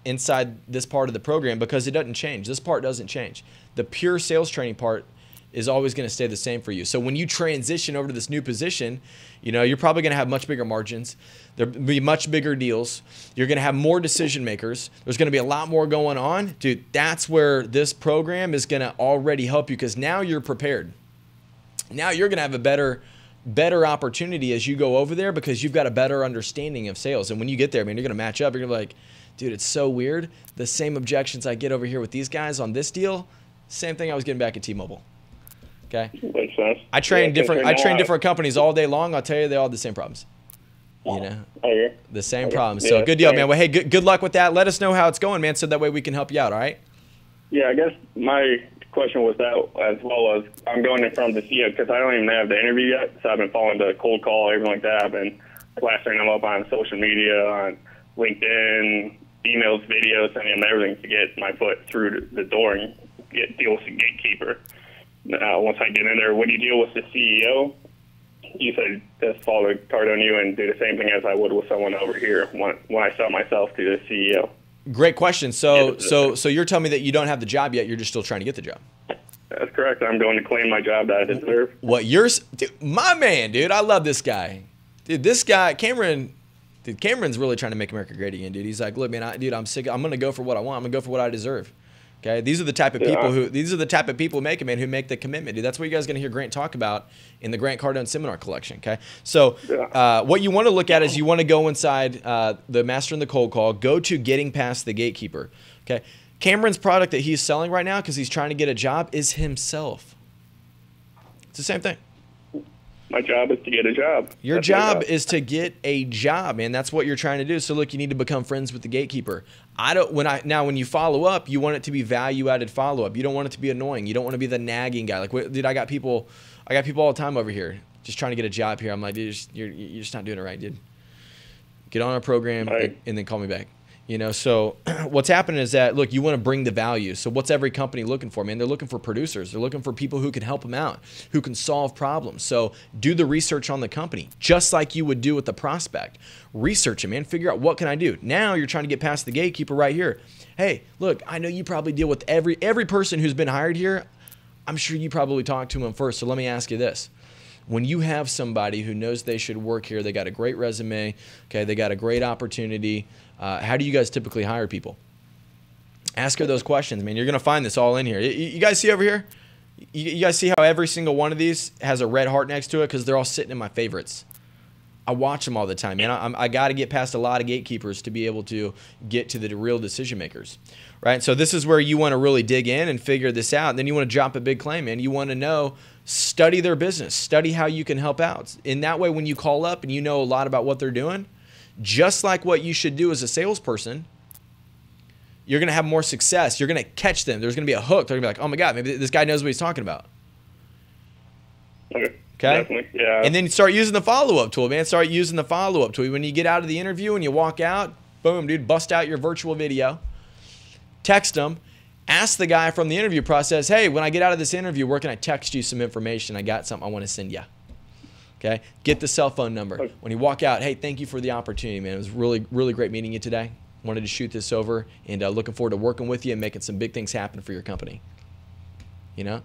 S1: inside this part of the program because it doesn't change. This part doesn't change. The pure sales training part is always going to stay the same for you. So when you transition over to this new position, you know, you're probably going to have much bigger margins. There'll be much bigger deals. You're going to have more decision makers. There's going to be a lot more going on. Dude, that's where this program is going to already help you because now you're prepared. Now you're going to have a better better opportunity as you go over there because you've got a better understanding of sales. And when you get there, man, you're going to match up. You're going to be like, dude, it's so weird. The same objections I get over here with these guys on this deal, same thing I was getting back at T-Mobile. Okay.
S6: Makes sense.
S1: I train yeah, different. I train different companies all day long. I'll tell you, they all have the same problems. You know,
S6: okay.
S1: the same okay. problems. So yeah, good deal, man. Well, hey, good, good luck with that. Let us know how it's going, man, so that way we can help you out. All right.
S6: Yeah, I guess my question was that as well as I'm going in front of the CEO because I don't even have the interview yet. So I've been following the cold call, everything like that. I've been plastering them up on social media, on LinkedIn, emails, videos, sending them everything to get my foot through the door and get deal with the gatekeeper. Now, once I get in there, when you deal with the CEO, you said just follow Cardone U and do the same thing as I would with someone over here when, when I sell myself to the CEO.
S1: Great question. So, so, so you're telling me that you don't have the job yet. You're just still trying to get the job.
S6: That's correct. I'm going to claim my job that I deserve.
S1: What you're, dude, my man, dude. I love this guy, dude. This guy, Cameron. Dude, Cameron's really trying to make America great again, dude. He's like, look, man, I, dude, I'm sick. I'm gonna go for what I want. I'm gonna go for what I deserve. Okay, these are the type of yeah. people who these are the type of people make it, man, who make the commitment. Dude, that's what you guys are gonna hear Grant talk about in the Grant Cardone Seminar Collection. Okay, so uh, what you want to look at is you want to go inside uh, the Master and the Cold Call. Go to Getting Past the Gatekeeper. Okay, Cameron's product that he's selling right now because he's trying to get a job is himself. It's the same thing.
S6: My job is to get a job.
S1: Your
S6: my
S1: job is to get a job, man. That's what you're trying to do. So look, you need to become friends with the gatekeeper. I don't when I now when you follow up, you want it to be value added follow up. You don't want it to be annoying. You don't want to be the nagging guy. Like, what- dude, I got people, I got people all the time over here just trying to get a job here. I'm like, dude, you're just, you're, you're just not doing it right, dude. Get on our program
S6: Right.
S1: and, and then call me back. You know, so what's happening is that look, you want to bring the value. So what's every company looking for, man? They're looking for producers. They're looking for people who can help them out, who can solve problems. So do the research on the company, just like you would do with the prospect. Research it, man. Figure out what can I do. Now you're trying to get past the gatekeeper right here. Hey, look, I know you probably deal with every every person who's been hired here. I'm sure you probably talked to them first. So let me ask you this when you have somebody who knows they should work here, they got a great resume, okay, they got a great opportunity. Uh, how do you guys typically hire people? Ask her those questions, man. You're gonna find this all in here. You, you guys see over here? You, you guys see how every single one of these has a red heart next to it because they're all sitting in my favorites. I watch them all the time, man. I, I got to get past a lot of gatekeepers to be able to get to the real decision makers, right? So this is where you want to really dig in and figure this out. And then you want to drop a big claim, man. You want to know, study their business, study how you can help out. In that way, when you call up and you know a lot about what they're doing, just like what you should do as a salesperson, you're going to have more success. You're going to catch them. There's going to be a hook. They're going to be like, oh my God, maybe this guy knows what he's talking about.
S6: Okay.
S1: Okay.
S6: Definitely. Yeah.
S1: And then start using the follow up tool, man. Start using the follow up tool. When you get out of the interview and you walk out, boom, dude, bust out your virtual video, text them, ask the guy from the interview process, hey, when I get out of this interview, where can I text you some information? I got something I want to send you. Okay. Get the cell phone number. When you walk out, hey, thank you for the opportunity, man. It was really, really great meeting you today. Wanted to shoot this over and uh, looking forward to working with you and making some big things happen for your company. You know?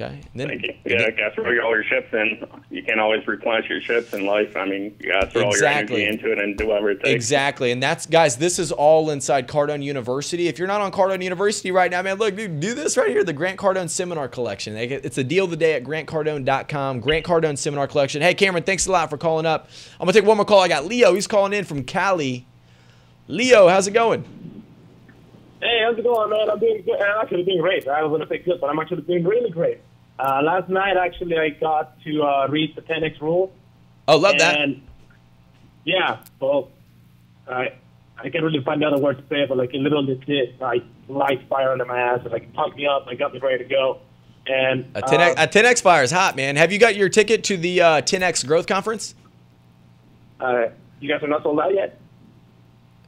S1: Okay. And then,
S6: Thank you. Yeah,
S1: then-
S6: you got to throw all your ships in. You can't always replenish your ships in life. I mean, you got to throw
S1: Exactly.
S6: all your energy into it and do whatever it takes.
S1: Exactly. And that's, guys, this is all inside Cardone University. If you're not on Cardone University right now, man, look, dude, do this right here the Grant Cardone Seminar Collection. It's a deal of the day at grantcardone.com. Grant Cardone Seminar Collection. Hey, Cameron, thanks a lot for calling up. I'm going to take one more call. I got Leo. He's calling in from Cali. Leo, how's it going?
S7: Hey, how's it going, man? I'm doing good. I'm actually doing great. I was going to say good, but I'm actually doing really great. Uh, last night, actually, I got to uh, read the 10x rule.
S1: Oh, love that.
S7: And yeah, well, I I can't really find other words to say, but like it literally did like light fire under my ass. It like pumped me up. I got me ready to go. And
S1: A 10X,
S7: uh,
S1: a 10X fire is hot, man. Have you got your ticket to the uh, 10X Growth Conference?
S7: uh, you guys are not sold out yet.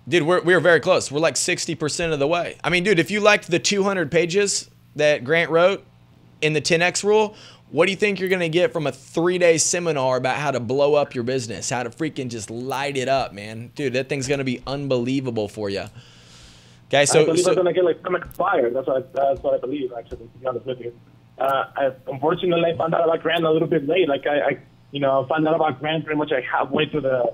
S1: Dude, we're, we're very close. We're like 60% of the way. I mean, dude, if you liked the 200 pages that Grant wrote in the 10X rule, what do you think you're going to get from a three day seminar about how to blow up your business, how to freaking just light it up, man? Dude, that thing's going to be unbelievable for you. Okay,
S7: I
S1: so,
S7: believe
S1: so
S7: I'm gonna get like so much fire. That's what I, that's what I believe. Actually, to be honest with you, uh, I, unfortunately, I found out about Grant a little bit late. Like I, I you know, found out about Grant pretty much like halfway through the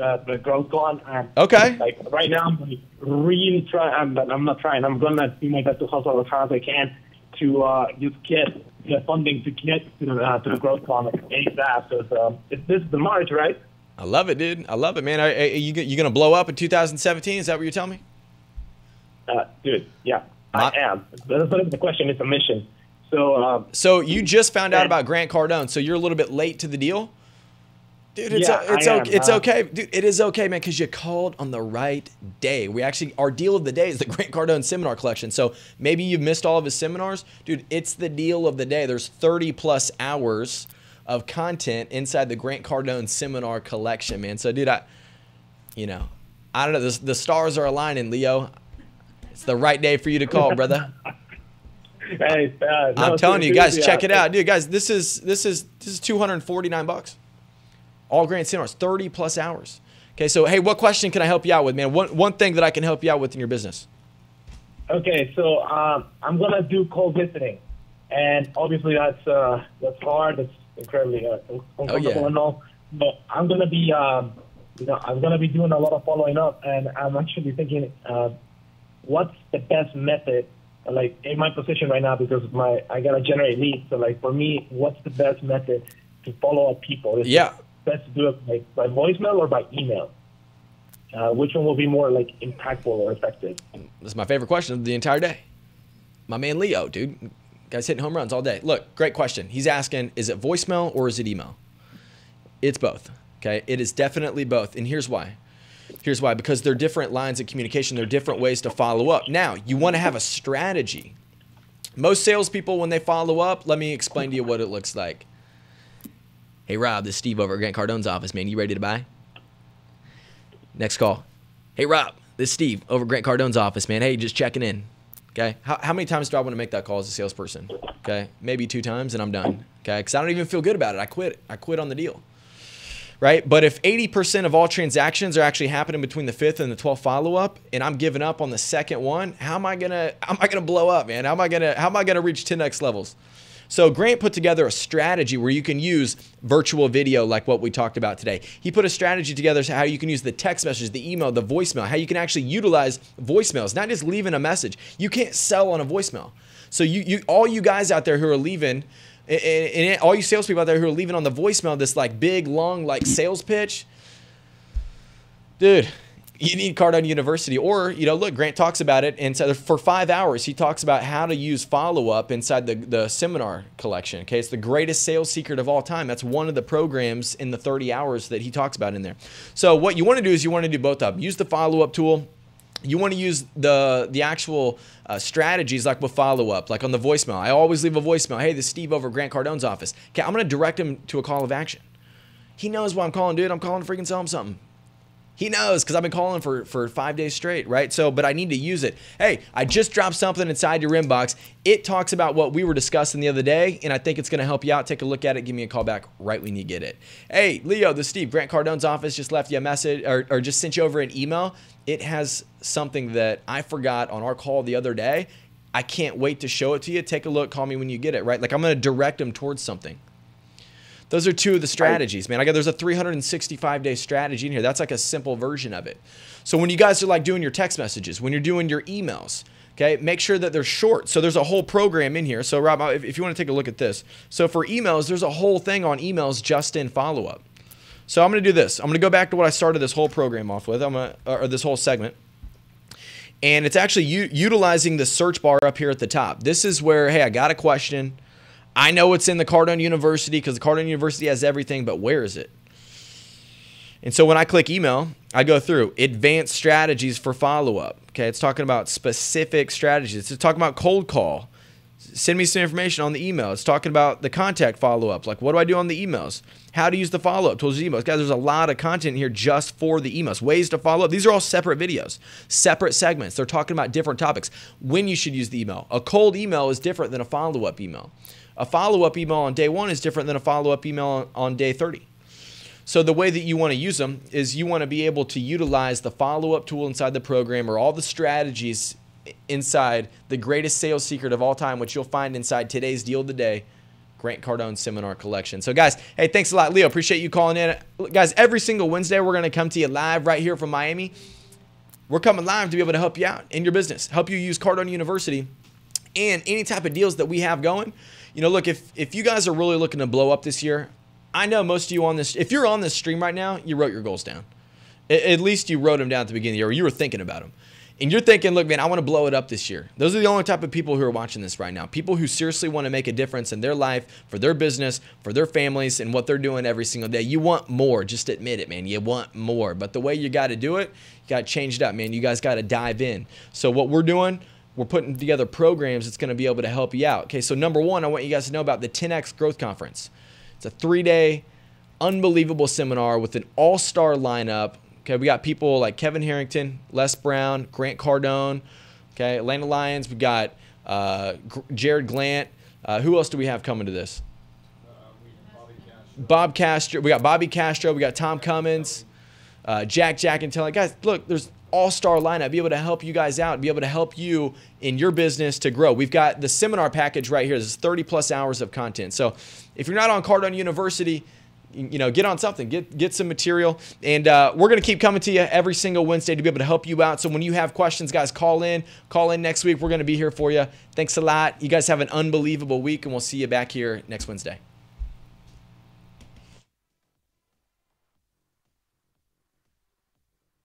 S7: uh, the Growth Con. And
S1: Okay.
S7: Like right now, I'm like, really trying. I'm, I'm not trying. I'm gonna do my best to hustle as hard as I can to uh, just get the funding to get to the uh, to the growth like ASAP. Because um, it, this is the March, right?
S1: I love it, dude. I love it, man. Are, are you, you going to blow up in 2017? Is that what you're telling me?
S7: Uh, dude, yeah,
S1: My-
S7: I am. That's not even the question. It's a mission. So. Um,
S1: So you just found out about Grant Cardone, so you're a little bit late to the deal. Dude, it's
S7: Yeah,
S1: it's
S7: I am.
S1: okay. It's okay, dude. It is okay, man, because you called on the right day. We actually our deal of the day is the Grant Cardone seminar collection. So maybe you've missed all of his seminars, dude. It's the deal of the day. There's 30 plus hours of content inside the Grant Cardone seminar collection, man. So, dude, I, you know, I don't know. The, the stars are aligning, Leo. It's the right day for you to call, brother.
S7: Hey, uh, no,
S1: I'm telling you guys, check it out, dude. Guys, this is this is this is 249 bucks. All Grant seminars, 30 plus hours. Okay, so hey, what question can I help you out with, man? One one thing that I can help you out with in your business.
S7: Okay, so um, I'm gonna do cold visiting, and obviously that's uh, that's hard. It's incredibly uh, uncomfortable
S1: Oh, yeah.
S7: and all. But I'm gonna be, um, you know, I'm gonna be doing a lot of following up, and I'm actually thinking, uh, what's the best method? Like in my position right now, because my I gotta generate leads. So like for me, what's the best method to follow up people? Is
S1: Yeah.
S7: Best to do it like by voicemail or by email? Uh, which one will be more like impactful or effective?
S1: That's my favorite question of the entire day. My man Leo, dude. Guy's hitting home runs all day. Look, great question. He's asking, is it voicemail or is it email? It's both. Okay. It is definitely both. And here's why. Here's why. Because they're different lines of communication, they're different ways to follow up. Now, you want to have a strategy. Most salespeople, when they follow up, let me explain to you what it looks like. Hey Rob, this is Steve over at Grant Cardone's office, man. You ready to buy? Next call. Hey Rob, this is Steve over at Grant Cardone's office, man. Hey, just checking in. Okay. How, how many times do I want to make that call as a salesperson? Okay. Maybe two times and I'm done. Okay. Because I don't even feel good about it. I quit. I quit on the deal. Right. But if 80% of all transactions are actually happening between the fifth and the 12th follow up, and I'm giving up on the second one, how am I gonna how am I gonna blow up, man? How am I gonna how am I gonna reach 10x levels? So Grant put together a strategy where you can use virtual video like what we talked about today. He put a strategy together how you can use the text message, the email, the voicemail, how you can actually utilize voicemails, not just leaving a message. You can't sell on a voicemail. So you, you all you guys out there who are leaving, and, and all you salespeople out there who are leaving on the voicemail this like big long like sales pitch, dude you need Cardone University. Or, you know, look, Grant talks about it. So for five hours, he talks about how to use follow up inside the, the seminar collection. Okay. It's the greatest sales secret of all time. That's one of the programs in the 30 hours that he talks about in there. So, what you want to do is you want to do both of them. Use the follow up tool. You want to use the the actual uh, strategies like with follow up, like on the voicemail. I always leave a voicemail. Hey, this is Steve over Grant Cardone's office. Okay, I'm to direct him to a call of action. He knows why I'm calling, dude. I'm calling to freaking sell him something. He knows because I've been calling for, for five days straight, right? So, but I need to use it. Hey, I just dropped something inside your inbox. It talks about what we were discussing the other day, and I think it's going to help you out. Take a look at it. Give me a call back right when you get it. Hey, Leo, this Steve. Grant Cardone's office just left you a message or, or just sent you over an email. It has something that I forgot on our call the other day. I can't wait to show it to you. Take a look. Call me when you get it, right? Like I'm going to direct them towards something. Those are two of the strategies, man. I got there's a 365 day strategy in here. That's like a simple version of it. So when you guys are like doing your text messages, when you're doing your emails, okay, make sure that they're short. So there's a whole program in here. So Rob, if, if you want to take a look at this, so for emails, there's a whole thing on emails just in follow up. So I'm going to do this. I'm going to go back to what I started this whole program off with. I'm gonna, uh, or this whole segment. And it's actually u- utilizing the search bar up here at the top. This is where, hey, I got a question. I know it's in the Cardone University because the Cardone University has everything, but where is it? And so when I click email, I go through advanced strategies for follow up. Okay, it's talking about specific strategies. It's talking about cold call. Send me some information on the email. It's talking about the contact follow up. Like, what do I do on the emails? How to use the follow up tools, emails. Guys, there's a lot of content here just for the emails. Ways to follow up. These are all separate videos, separate segments. They're talking about different topics. When you should use the email. A cold email is different than a follow up email. A follow up email on day one is different than a follow up email on day 30. So the way that you want to use them is you want to be able to utilize the follow up tool inside the program or all the strategies inside the greatest sales secret of all time, which you'll find inside today's deal of the day. Grant Cardone Seminar Collection. So, guys, hey, thanks a lot, Leo. Appreciate you calling in. Guys, every single Wednesday, we're going to come to you live right here from Miami. We're coming live to be able to help you out in your business, help you use Cardone University and any type of deals that we have going you know, look, if if you guys are really looking to blow up this year, I know most of you on this. If you're on this stream right now, you wrote your goals down. At least you wrote them down at the beginning of the year, or you were thinking about them. And you're thinking, look, man, I want to blow it up this year. Those are the only type of people who are watching this right now. People who seriously want to make a difference in their life, for their business, for their families, and what they're doing every single day. You want more. Just admit it, man. You want more. But the way you got to do it, you got to change it up, man. You guys got to dive in. So, what we're doing, we're putting together programs that's going to be able to help you out. Okay, so number one, I want you guys to know about the 10X Growth Conference. It's a three day, unbelievable seminar with an all star lineup. Okay, we got people like Kevin Harrington, Les Brown, Grant Cardone, okay, Atlanta Lions. We got uh, Jarrod Glandt. Uh, who else do we have coming to this? Bob Castro. We got Bobby Castro. We got Tom Cummins, uh, Jack Jack and Telling. Guys, look, there's all-star lineup, be able to help you guys out, be able to help you in your business to grow. We've got the seminar package right here. This is 30 plus hours of content. So if you're not on Cardone University, you know, get on something, get get some material, and uh, we're gonna keep coming to you every single Wednesday to be able to help you out. So when you have questions, guys, call in, call in next week. We're gonna be here for you. Thanks a lot. You guys have an unbelievable week, and we'll see you back here next Wednesday.